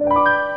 Música